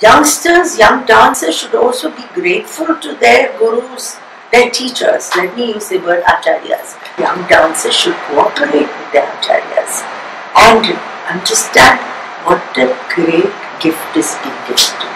youngsters, young dancers should also be grateful to their gurus, their teachers. Let me use the word acharyas. Young dancers should cooperate with their acharyas and understand what a great gift is being given to.